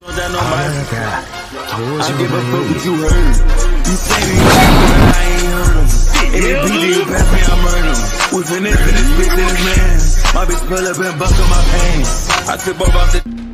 I give a fuck what you heard. You say me, but I ain't heard him. If it beat you pass me, I murder him. We finna finish this bitch, this man. My bitch pull up and buckle my pants. I tip off off the.